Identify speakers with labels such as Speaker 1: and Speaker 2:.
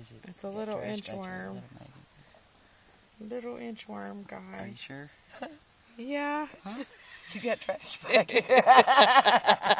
Speaker 1: Is it?
Speaker 2: It's a little inchworm. Little inchworm guy.
Speaker 1: Are you sure?
Speaker 2: Yeah.
Speaker 1: You got trash back.